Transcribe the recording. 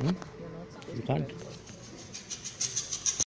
Hmm? You can't.